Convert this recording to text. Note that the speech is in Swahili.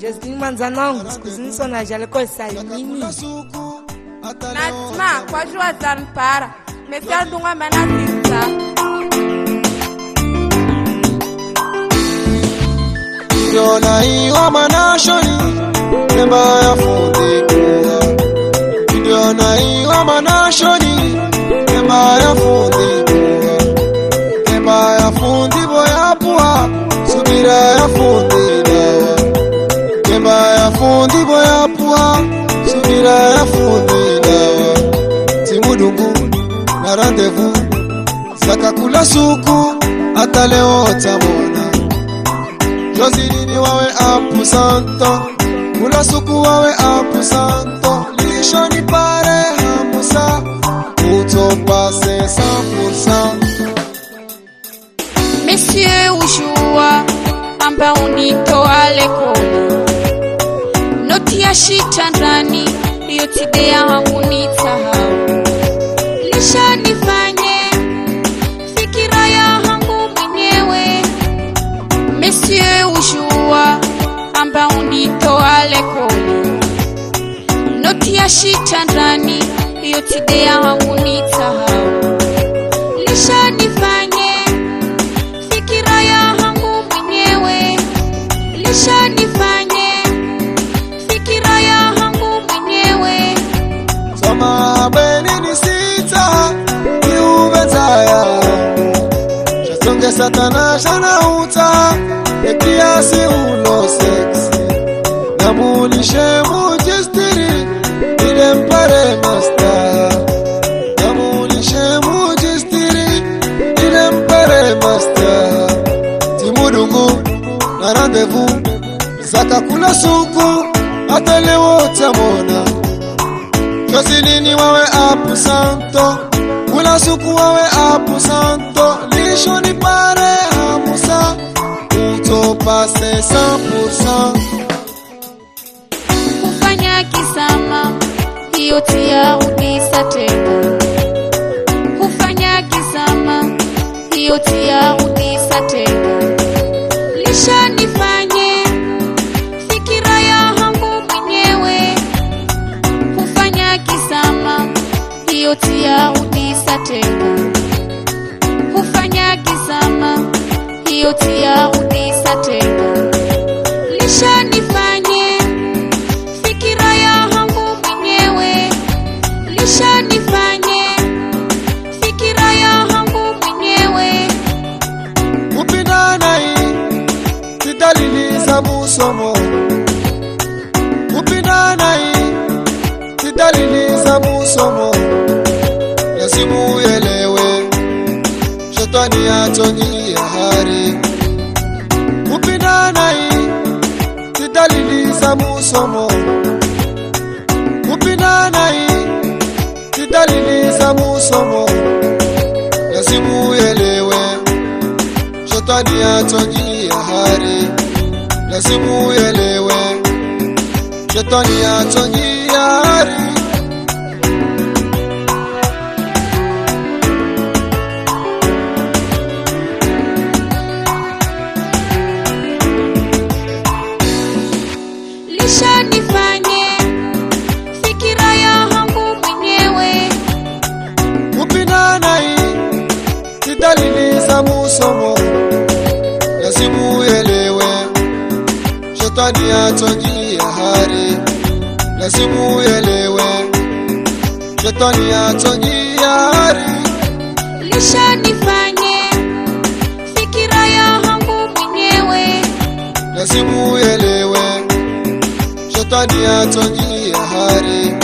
Jesdin Manzanong, Kuzin Sonajal Kosai, Mimi. Natma, Kwaju Azan Para, Messias Dunga Manatista. Yo na iwa manashoni mirafu dawa timudungu na randevu zakakula suku hata leo tamona jozinini wawe apu santo, kula suku wawe apu apusanto lishoni hiyo tidea hakunisahau lisha fikira ya hangu mwenyewe. Mesie ushua amba unitoa noti ya shita ndani iyo satana xanautsa petriasi ulosex namulishe mujistiri idempare masta. Namulishe mujistiri idempare masta. Timudungu na randevu zakakula suku atalewotamona kyosinini wawe apusanto kula suku wawe apusanto Utopase 100% kufanya kisama hiyo tia udisa tena kufanya kisama hiyo tia udisa tena lisha nifanye fikira ya hangu mwenyewe. Kufanya kisama hiyo tia udisa tena kufanya kisama uliyotia unisa tena shetani atonyia hari. Kupindana hii si dalili za musomo. Kupindana hii si za musomo. lazimu uelewe shetani atonyia hari, lazimu uelewe, shetani atonyia hari. Shetani ya hari, lazima uelewe, shetani ya hari. lisha nifanye fikira ya hangu mwenyewe. Lazima uelewe, shetani ya hari,